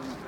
morning.